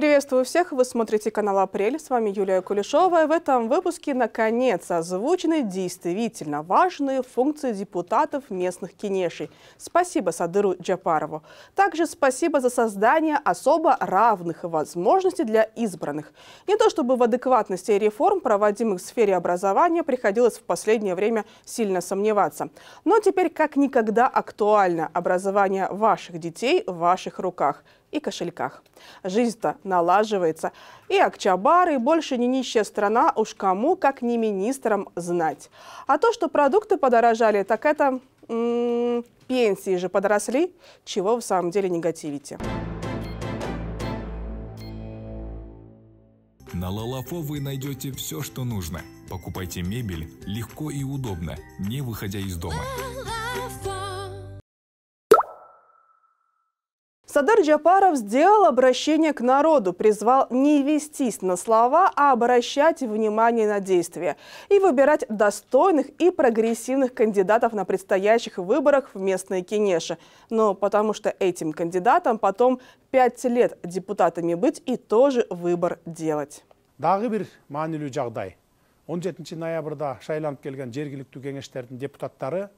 Приветствую всех! Вы смотрите канал «Апрель». С вами Юлия Кулешова. В этом выпуске, наконец, озвучены действительно важные функции депутатов местных кинешей. Спасибо Садыру Джапарову. Также спасибо за создание особо равных возможностей для избранных. Не то чтобы в адекватности реформ, проводимых в сфере образования, приходилось в последнее время сильно сомневаться. Но теперь как никогда актуально образование ваших детей в ваших руках – и кошельках. Жизнь-то налаживается. И Акчабар, и больше не нищая страна, уж кому, как не министрам, знать. А то, что продукты подорожали, так это... М -м, пенсии же подросли. Чего в самом деле негативите? На Лалафо вы найдете все, что нужно. Покупайте мебель легко и удобно, не выходя из дома. Садар Джапаров сделал обращение к народу, призвал не вестись на слова, а обращать внимание на действия и выбирать достойных и прогрессивных кандидатов на предстоящих выборах в местные Кенеши. Но потому что этим кандидатам потом пять лет депутатами быть и тоже выбор делать. бир маанилүү жагдай он жетинчи ноябрда шайланып келген жергиликтүү кеңештердин депутаттары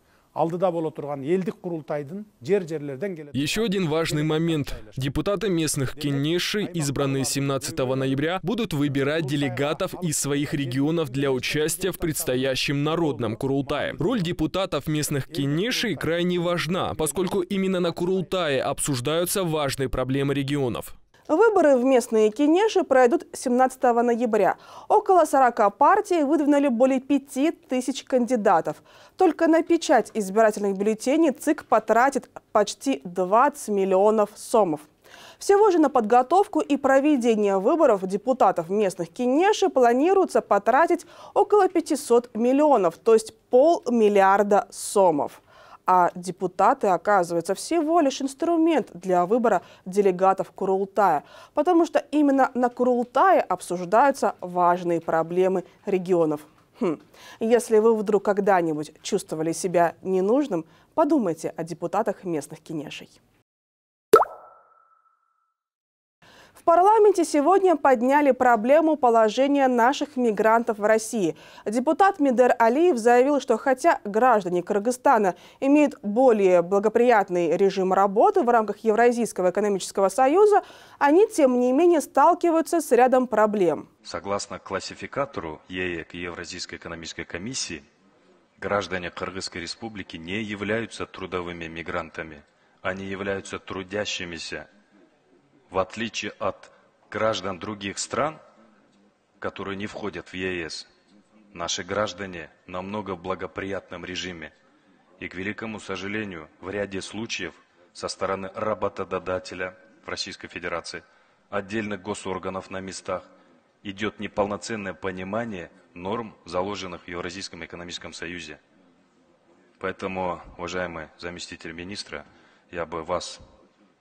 еще один важный момент. Депутаты местных кенеши избранные 17 ноября будут выбирать делегатов из своих регионов для участия в предстоящем народном курултае. Роль депутатов местных кенеши крайне важна поскольку именно на курултае обсуждаются важные проблемы регионов Выборы в местные кинеши пройдут 17 ноября. Около 40 партий выдвинули более 5 тысяч кандидатов. Только на печать избирательных бюллетеней ЦИК потратит почти 20 миллионов сомов. Всего же на подготовку и проведение выборов депутатов местных кинеши планируется потратить около 500 миллионов, то есть полмиллиарда сомов а депутаты, оказывается, всего лишь инструмент для выбора делегатов Курултая, потому что именно на Курултае обсуждаются важные проблемы регионов. Хм. Если вы вдруг когда-нибудь чувствовали себя ненужным, подумайте о депутатах местных кинешей. В парламенте сегодня подняли проблему положения наших мигрантов в России. Депутат Мидер Алиев заявил, что хотя граждане Кыргызстана имеют более благоприятный режим работы в рамках Евразийского экономического союза, они, тем не менее, сталкиваются с рядом проблем. Согласно классификатору ЕЭК Евразийской экономической комиссии, граждане Кыргызской республики не являются трудовыми мигрантами. Они являются трудящимися в отличие от граждан других стран, которые не входят в ЕС, наши граждане намного в благоприятном режиме. И, к великому сожалению, в ряде случаев со стороны работодателя в Российской Федерации, отдельных госорганов на местах, идет неполноценное понимание норм, заложенных в Евразийском экономическом союзе. Поэтому, уважаемый заместитель министра, я бы вас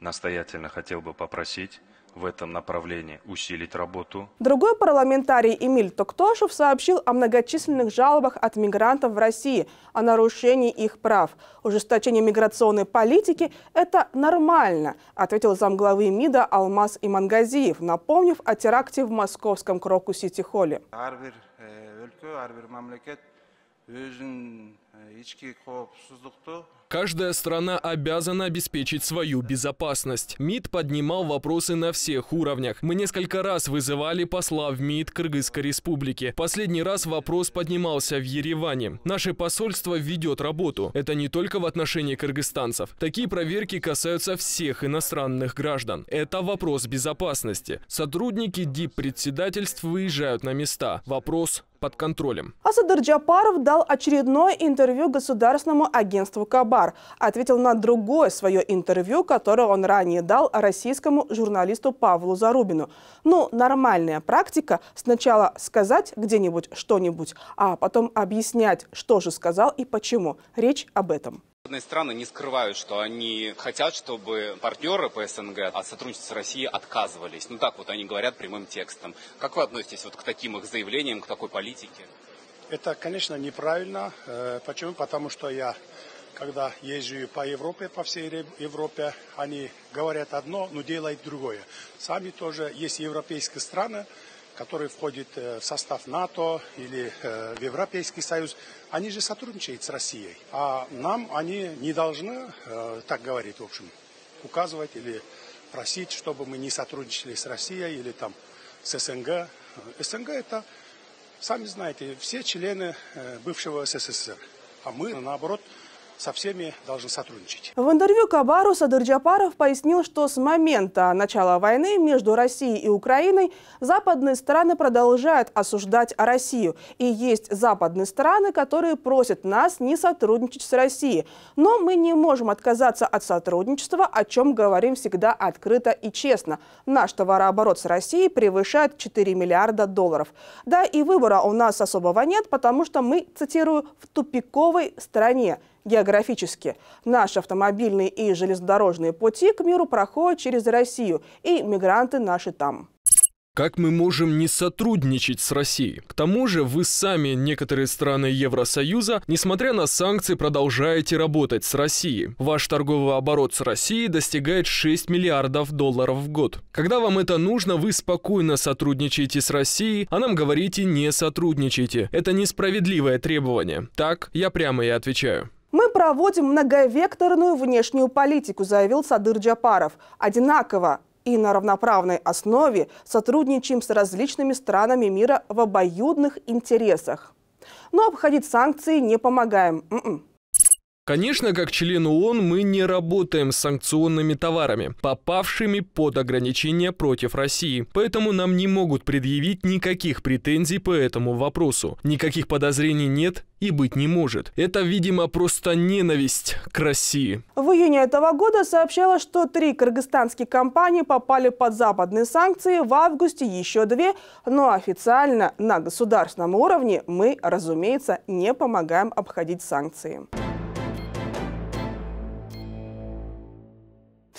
настоятельно хотел бы попросить в этом направлении усилить работу. Другой парламентарий Эмиль Токтошев сообщил о многочисленных жалобах от мигрантов в России о нарушении их прав. Ужесточение миграционной политики – это нормально, ответил замглавы МИДа Алмаз Имангазиев, напомнив о теракте в московском Кроку-Сити-Холле. Каждая страна обязана обеспечить свою безопасность. МИД поднимал вопросы на всех уровнях. Мы несколько раз вызывали посла в МИД Кыргызской республики. Последний раз вопрос поднимался в Ереване. Наше посольство ведет работу. Это не только в отношении кыргызстанцев. Такие проверки касаются всех иностранных граждан. Это вопрос безопасности. Сотрудники ДИП-председательств выезжают на места. Вопрос под контролем. Асадыр Джапаров дал очередное интервью государственному агентству «Кабар». Ответил на другое свое интервью, которое он ранее дал российскому журналисту Павлу Зарубину. Ну, нормальная практика – сначала сказать где-нибудь что-нибудь, а потом объяснять, что же сказал и почему. Речь об этом. Западные страны не скрывают, что они хотят, чтобы партнеры по СНГ от сотрудничества с Россией отказывались. Ну так вот они говорят прямым текстом. Как вы относитесь вот к таким их заявлениям, к такой политике? Это, конечно, неправильно. Э, почему? Потому что я когда езжу по Европе, по всей Европе, они говорят одно, но делают другое. Сами тоже есть европейские страны, которые входят э, в состав НАТО или э, в Европейский Союз, они же сотрудничают с Россией. А нам они не должны, э, так говорить, в общем, указывать или просить, чтобы мы не сотрудничали с Россией или там с СНГ. СНГ это, сами знаете, все члены бывшего СССР. А мы, наоборот, со всеми должны сотрудничать. В интервью Кабару Садыр Джапаров пояснил, что с момента начала войны между Россией и Украиной западные страны продолжают осуждать Россию. И есть западные страны, которые просят нас не сотрудничать с Россией. Но мы не можем отказаться от сотрудничества, о чем говорим всегда открыто и честно. Наш товарооборот с Россией превышает 4 миллиарда долларов. Да, и выбора у нас особого нет, потому что мы, цитирую, в тупиковой стране – географически. Наши автомобильные и железнодорожные пути к миру проходят через Россию, и мигранты наши там. Как мы можем не сотрудничать с Россией? К тому же вы сами, некоторые страны Евросоюза, несмотря на санкции, продолжаете работать с Россией. Ваш торговый оборот с Россией достигает 6 миллиардов долларов в год. Когда вам это нужно, вы спокойно сотрудничаете с Россией, а нам говорите не сотрудничайте. Это несправедливое требование. Так, я прямо и отвечаю. Мы проводим многовекторную внешнюю политику, заявил Садыр Джапаров. Одинаково и на равноправной основе сотрудничаем с различными странами мира в обоюдных интересах. Но обходить санкции не помогаем. М м-м. -м. Конечно, как член ООН мы не работаем с санкционными товарами, попавшими под ограничения против России. Поэтому нам не могут предъявить никаких претензий по этому вопросу. Никаких подозрений нет и быть не может. Это, видимо, просто ненависть к России. В июне этого года сообщалось, что три кыргызстанские компании попали под западные санкции, в августе еще две, но официально на государственном уровне мы, разумеется, не помогаем обходить санкции.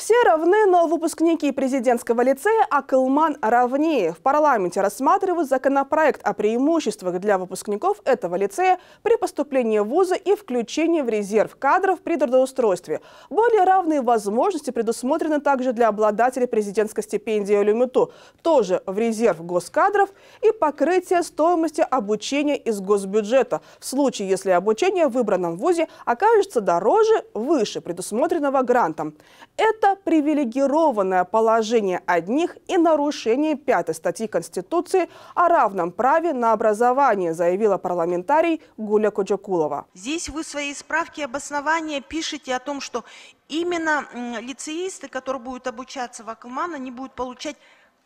Все равны, но выпускники президентского лицея Акылман равнее. В парламенте рассматривают законопроект о преимуществах для выпускников этого лицея при поступлении в вузы и включении в резерв кадров при трудоустройстве. Более равные возможности предусмотрены также для обладателей президентской стипендии Люмиту, тоже в резерв госкадров и покрытие стоимости обучения из госбюджета в случае, если обучение в выбранном вузе окажется дороже, выше предусмотренного грантом. Это привилегированное положение одних и нарушение пятой статьи Конституции о равном праве на образование, заявила парламентарий Гуля Коджакулова. Здесь вы в своей справке обоснования пишете о том, что именно лицеисты, которые будут обучаться в Акылман, они будут получать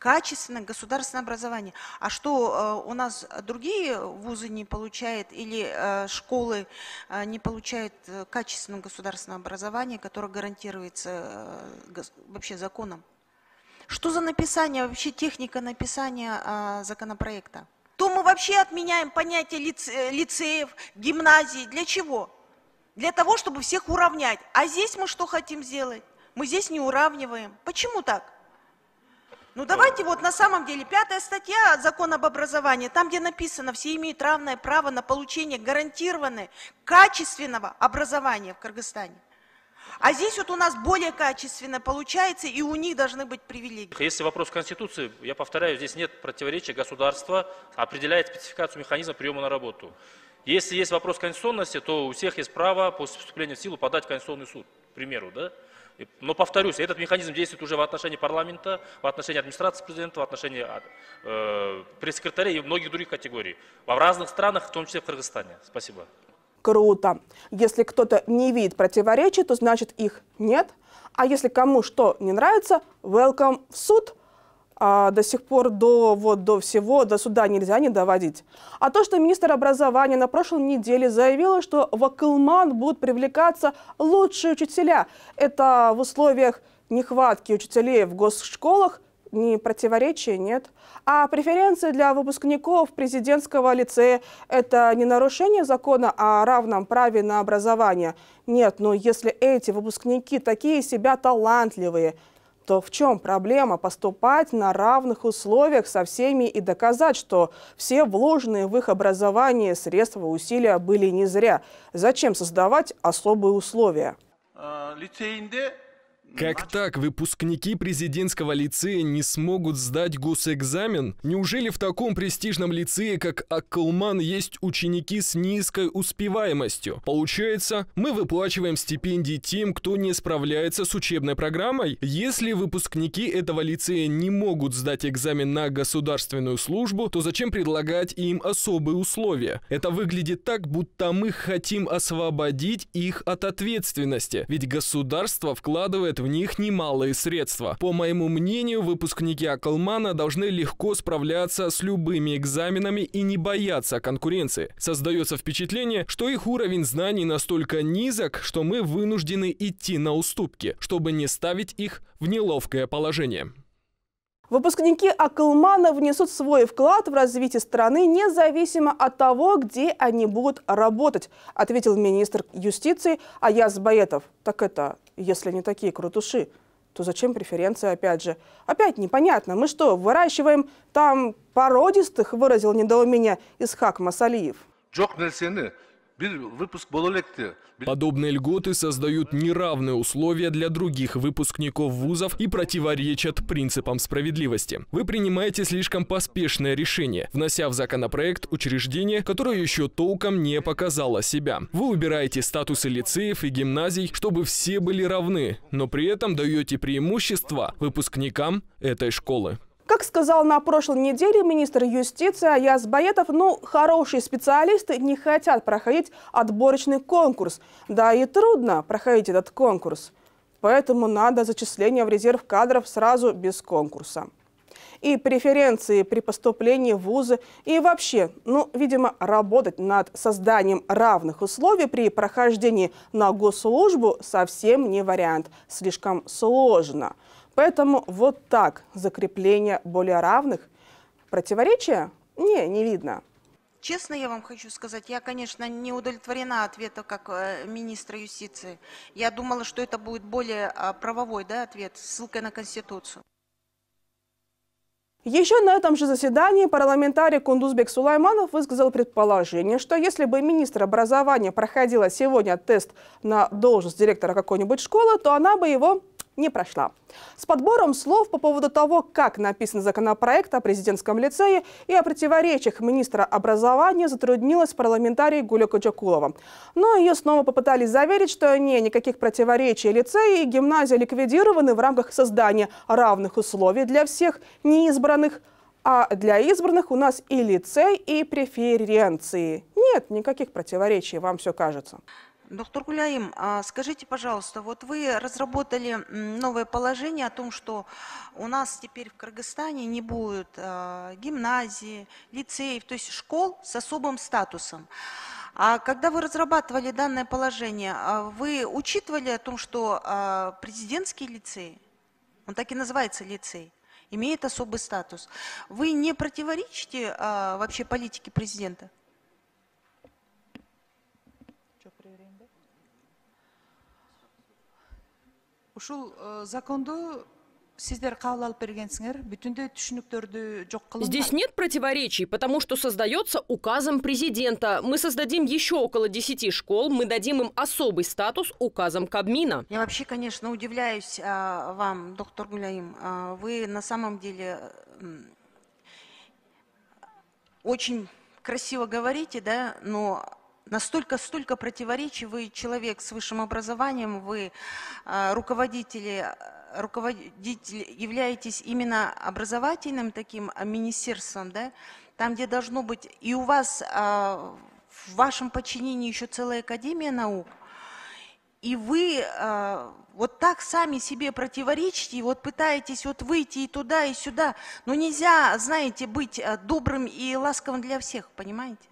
качественное государственное образование. А что э, у нас другие вузы не получают или э, школы э, не получают качественное государственное образование, которое гарантируется вообще законом? Что за написание, вообще техника написания законопроекта? То мы вообще отменяем понятие лице, лицеев, гимназий. Для чего? Для того, чтобы всех уравнять. А здесь мы что хотим сделать? Мы здесь не уравниваем. Почему так? Ну давайте вот на самом деле пятая статья закона об образовании, там где написано, все имеют равное право на получение гарантированного, качественного образования в Кыргызстане. А здесь вот у нас более качественно получается, и у них должны быть привилегии. Если вопрос Конституции, я повторяю, здесь нет противоречия, государство определяет спецификацию механизма приема на работу. Если есть вопрос конституционности, то у всех есть право после вступления в силу подать в Конституционный суд, к примеру, да? Но повторюсь, этот механизм действует уже в отношении парламента, в отношении администрации президента, в отношении э, пресс-секретарей и многих других категорий. В разных странах, в том числе в Кыргызстане. Спасибо. Круто. Если кто-то не видит противоречий, то значит их нет. А если кому что не нравится, welcome в суд – а до сих пор до, вот, до всего, до суда нельзя не доводить. А то, что министр образования на прошлой неделе заявила, что в Акылман будут привлекаться лучшие учителя, это в условиях нехватки учителей в госшколах, не противоречия нет. А преференции для выпускников президентского лицея – это не нарушение закона о равном праве на образование. Нет, но если эти выпускники такие себя талантливые – то в чем проблема поступать на равных условиях со всеми и доказать, что все вложенные в их образование средства усилия были не зря? Зачем создавать особые условия? Как так выпускники президентского лицея не смогут сдать госэкзамен? Неужели в таком престижном лицее, как Аккалман, есть ученики с низкой успеваемостью? Получается, мы выплачиваем стипендии тем, кто не справляется с учебной программой? Если выпускники этого лицея не могут сдать экзамен на государственную службу, то зачем предлагать им особые условия? Это выглядит так, будто мы хотим освободить их от ответственности. Ведь государство вкладывает в них немалые средства. По моему мнению, выпускники Акалмана должны легко справляться с любыми экзаменами и не бояться конкуренции. Создается впечатление, что их уровень знаний настолько низок, что мы вынуждены идти на уступки, чтобы не ставить их в неловкое положение. Выпускники Акылмана внесут свой вклад в развитие страны независимо от того, где они будут работать, ответил министр юстиции Аяз Баетов. Так это, если не такие крутуши, то зачем преференции опять же? Опять непонятно. Мы что, выращиваем там породистых, выразил недоумение Исхак Масалиев. Подобные льготы создают неравные условия для других выпускников вузов и противоречат принципам справедливости. Вы принимаете слишком поспешное решение, внося в законопроект учреждение, которое еще толком не показало себя. Вы убираете статусы лицеев и гимназий, чтобы все были равны, но при этом даете преимущество выпускникам этой школы. Как сказал на прошлой неделе министр юстиции Аяз Баетов, ну, хорошие специалисты не хотят проходить отборочный конкурс. Да и трудно проходить этот конкурс. Поэтому надо зачисление в резерв кадров сразу без конкурса. И преференции при поступлении в вузы, и вообще, ну, видимо, работать над созданием равных условий при прохождении на госслужбу совсем не вариант. Слишком сложно. Поэтому вот так закрепление более равных. Противоречия? Не, не видно. Честно я вам хочу сказать, я, конечно, не удовлетворена ответом как э, министра юстиции. Я думала, что это будет более а, правовой да, ответ с ссылкой на Конституцию. Еще на этом же заседании парламентарий Кундузбек Сулайманов высказал предположение, что если бы министр образования проходила сегодня тест на должность директора какой-нибудь школы, то она бы его не прошла. С подбором слов по поводу того, как написан законопроект о президентском лицее и о противоречиях министра образования затруднилась парламентарий Гуля Кочакулова. Но ее снова попытались заверить, что не, никаких противоречий лицеи и гимназия ликвидированы в рамках создания равных условий для всех неизбранных, а для избранных у нас и лицей, и преференции. Нет никаких противоречий, вам все кажется. Доктор Гуляим, а скажите, пожалуйста, вот вы разработали новое положение о том, что у нас теперь в Кыргызстане не будет а, гимназии, лицеев, то есть школ с особым статусом. А когда вы разрабатывали данное положение, а вы учитывали о том, что президентский лицей, он так и называется лицей, имеет особый статус. Вы не противоречите вообще политике президента? Жок кылыңар здесь нет противоречий потому что создается указом президента. Мы создадим еще около 10 школ мы дадим им особый статус указом кабмина. Я вообще конечно удивляюсь а, вам доктор гуляим. А, вы на самом деле очень красиво говорите да но настолько столько противоречий, вы человек с высшим образованием, вы э, руководители, руководитель, являетесь именно образовательным таким а, министерством, да, там, где должно быть, и у вас э, в вашем подчинении еще целая академия наук, и вы э, вот так сами себе противоречите, и вот пытаетесь вот выйти и туда, и сюда. Но нельзя, знаете, быть добрым и ласковым для всех, понимаете?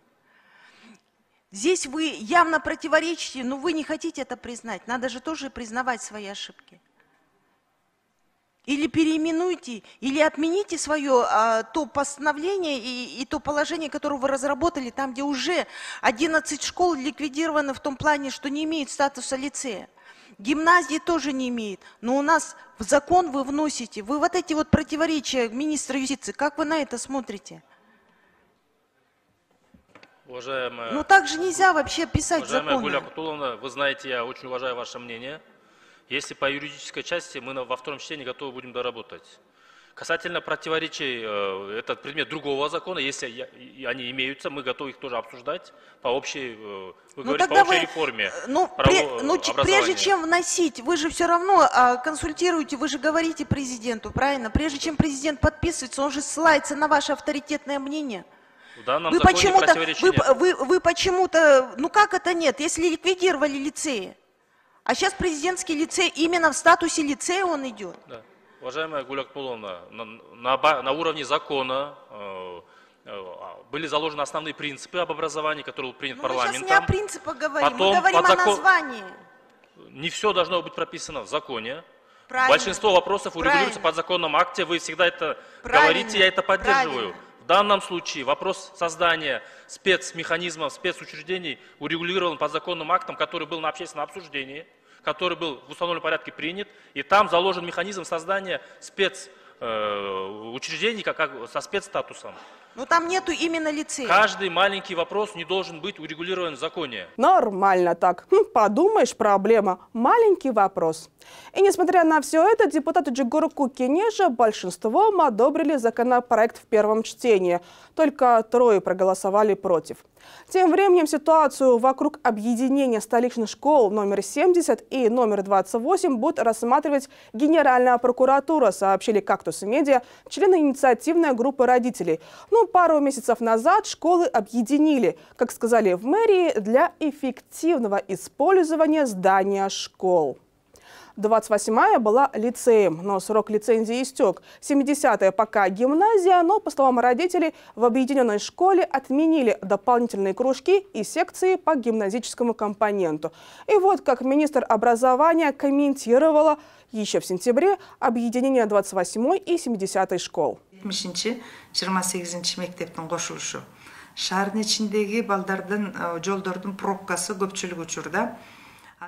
Здесь вы явно противоречите, но вы не хотите это признать. Надо же тоже признавать свои ошибки. Или переименуйте, или отмените свое а, то постановление и, и то положение, которое вы разработали, там, где уже 11 школ ликвидированы в том плане, что не имеют статуса лицея. Гимназии тоже не имеет. Но у нас в закон вы вносите. Вы вот эти вот противоречия министра юстиции, как вы на это смотрите? Уважаемая, Ну так же нельзя вообще писать уважаемая Гуля законы. Кутуловна, вы знаете, я очень уважаю ваше мнение. Если по юридической части, мы во втором чтении готовы будем доработать. Касательно противоречий, э, это предмет другого закона. Если они имеются, мы готовы их тоже обсуждать по общей, э, вы говорите, по общей реформе. ну, пре- ну, прежде чем вносить, вы же все равно а, консультируете, вы же говорите президенту, правильно? Прежде чем президент подписывается, он же ссылается на ваше авторитетное мнение. Вы почему-то, вы, вы, вы почему-то, ну как это нет, если ликвидировали лицеи? А сейчас президентский лицей, именно в статусе лицея он идет. Да. Уважаемая Гуля Кутуловна, на, на на уровне закона э, э, а, были заложены основные принципы об образовании, который был принят Ну, мы сейчас парламентом. не о принципах говорим, Потом мы говорим о закон- названии. Не все должно быть прописано в законе. Правильно. Большинство вопросов урегулируется Правильно. под законном акте. Вы всегда это Правильно. говорите, я это поддерживаю. Правильно. В данном случае вопрос создания спецмеханизмов, спецучреждений урегулирован под законным актом, который был на общественном обсуждении, который был в установленном порядке принят, и там заложен механизм создания спецучреждений как, как, со спецстатусом. Но там нету именно лицея. Каждый маленький вопрос не должен быть урегулирован в законе. Нормально так. Хм, подумаешь, проблема. Маленький вопрос. И несмотря на все это, депутаты Джигурку Кенежа большинством одобрили законопроект в первом чтении. Только трое проголосовали против. Тем временем ситуацию вокруг объединения столичных школ номер 70 и номер 28 будет рассматривать Генеральная прокуратура, сообщили «Кактус медиа» члены инициативной группы родителей. Ну, пару месяцев назад школы объединили, как сказали в мэрии, для эффективного использования здания школ. 28-я была лицеем, но срок лицензии истек. 70-я пока гимназия, но, по словам родителей, в объединенной школе отменили дополнительные кружки и секции по гимназическому компоненту. И вот как министр образования комментировала еще в сентябре объединение 28-й и 70-й школ. 70 28 мектептин кошулушу шаардын ичиндеги балдардын жолдордун пробкасы көпчүлүк учурда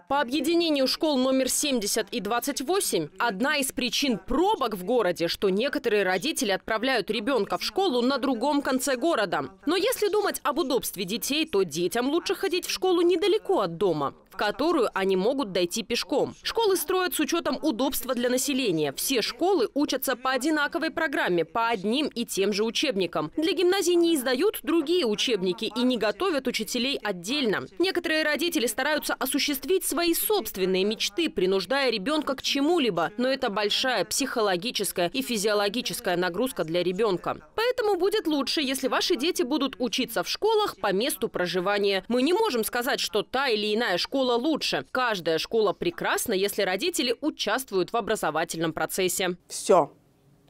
По объединению школ номер 70 и 28 одна из причин пробок в городе, что некоторые родители отправляют ребенка в школу на другом конце города. Но если думать об удобстве детей, то детям лучше ходить в школу недалеко от дома, которую они могут дойти пешком. Школы строят с учетом удобства для населения. Все школы учатся по одинаковой программе, по одним и тем же учебникам. Для гимназий не издают другие учебники и не готовят учителей отдельно. Некоторые родители стараются осуществить свои собственные мечты, принуждая ребенка к чему-либо. Но это большая психологическая и физиологическая нагрузка для ребенка. Поэтому будет лучше, если ваши дети будут учиться в школах по месту проживания. Мы не можем сказать, что та или иная школа лучше. Каждая школа прекрасна, если родители участвуют в образовательном процессе. Все.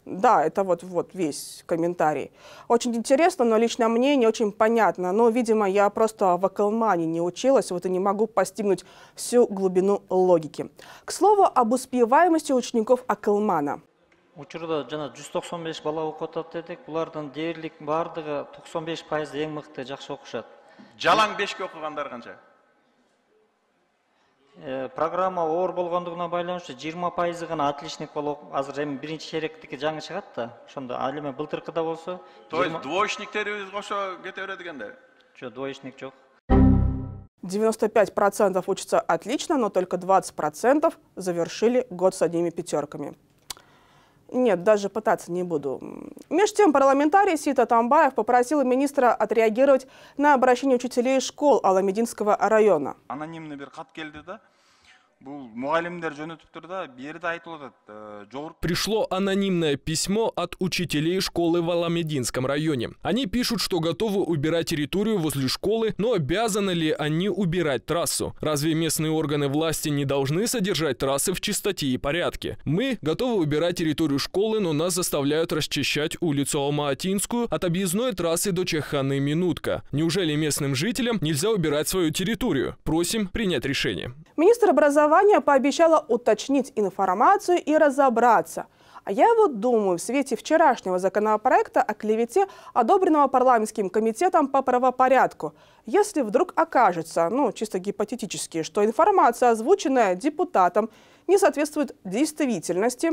Да, это вот, вот весь комментарий. Очень интересно, но лично мне не очень понятно. Но, видимо, я просто в Акалмане не училась, вот и не могу постигнуть всю глубину логики. К слову об успеваемости учеников Акалмана. учурда жана жүз токсон беш бала окуп атат дедик булардын дээрлик баардыгы токсон беш пайыз эң мыкты жакшы окушат жалаң бешке окугандар канча Э, программа оор болгондугуна байланыштуу жыйырма пайызы гана отличник бала окуп- азыр эми биринчи черектики жаңы чыгат да. Ошондо ал эми былтыркыда болсо то есть двоечниктерибиз кошо кете берет экен жок двоечник жок 95% учатся отлично, но только 20% завершили год с одними пятерками. Нет, даже пытаться не буду. Меж тем, парламентарий Сита Тамбаев попросил министра отреагировать на обращение учителей школ Аламединского района. анонимный бир кат келди да Пришло анонимное письмо от учителей школы в Аламединском районе. Они пишут, что готовы убирать территорию возле школы, но обязаны ли они убирать трассу? Разве местные органы власти не должны содержать трассы в чистоте и порядке? Мы готовы убирать территорию школы, но нас заставляют расчищать улицу Алма-Атинскую от объездной трассы до Чеханы Минутка. Неужели местным жителям нельзя убирать свою территорию? Просим принять решение. Министр образования пообещала уточнить информацию и разобраться. А я вот думаю, в свете вчерашнего законопроекта о клевете, одобренного парламентским комитетом по правопорядку, если вдруг окажется, ну, чисто гипотетически, что информация, озвученная депутатом, не соответствует действительности,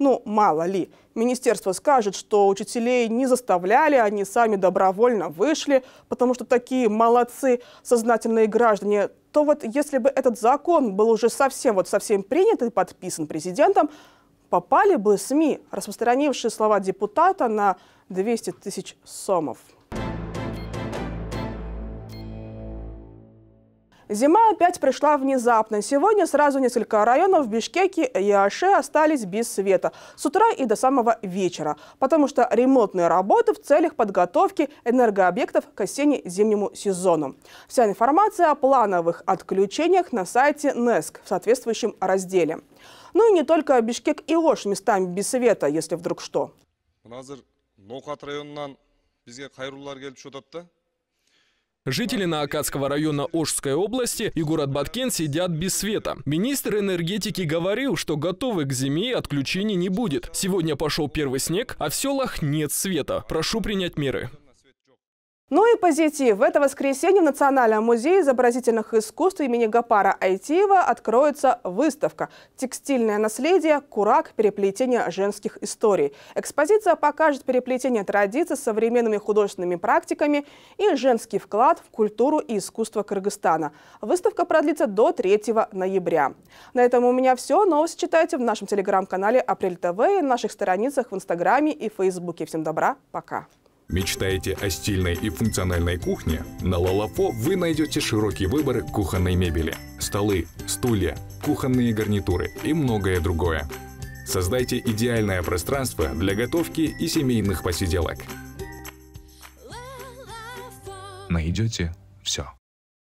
ну, мало ли, министерство скажет, что учителей не заставляли, они сами добровольно вышли, потому что такие молодцы, сознательные граждане, то вот если бы этот закон был уже совсем, вот совсем принят и подписан президентом, попали бы СМИ, распространившие слова депутата на 200 тысяч сомов. Зима опять пришла внезапно. Сегодня сразу несколько районов в Бишкеке и Аше остались без света с утра и до самого вечера, потому что ремонтные работы в целях подготовки энергообъектов к осенне-зимнему сезону. Вся информация о плановых отключениях на сайте НЕСК в соответствующем разделе. Ну и не только Бишкек и Ош местами без света, если вдруг что. Жители Наакатского района Ожской области и город Баткен сидят без света. Министр энергетики говорил, что готовы к зиме и отключений не будет. Сегодня пошел первый снег, а в селах нет света. Прошу принять меры. Ну и позитив. В это воскресенье в Национальном музее изобразительных искусств имени Гапара Айтиева откроется выставка «Текстильное наследие. Курак. Переплетение женских историй». Экспозиция покажет переплетение традиций с современными художественными практиками и женский вклад в культуру и искусство Кыргызстана. Выставка продлится до 3 ноября. На этом у меня все. Новости читайте в нашем телеграм-канале Апрель ТВ и наших страницах в Инстаграме и Фейсбуке. Всем добра. Пока. Мечтаете о стильной и функциональной кухне? На Лалафо вы найдете широкий выбор кухонной мебели. Столы, стулья, кухонные гарнитуры и многое другое. Создайте идеальное пространство для готовки и семейных посиделок. Найдете все.